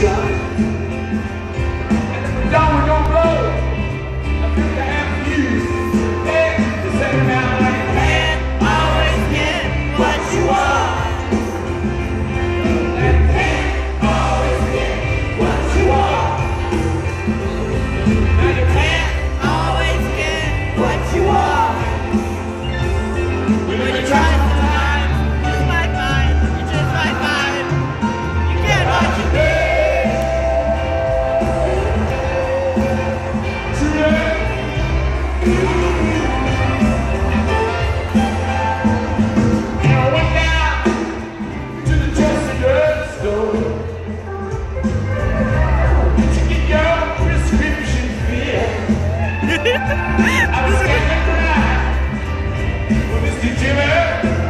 shot. Drugstore to get your prescription filled. I was standing crying for Mr. Jimmy.